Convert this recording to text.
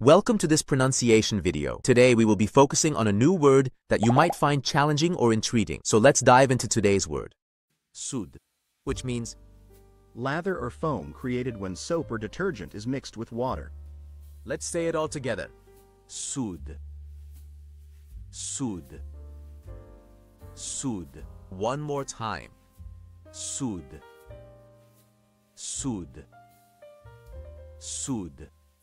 Welcome to this pronunciation video. Today we will be focusing on a new word that you might find challenging or intriguing. So let's dive into today's word. Sud, which means Lather or foam created when soap or detergent is mixed with water. Let's say it all together. Sud. Sud. Sud. One more time. Sud. Sud. Sud.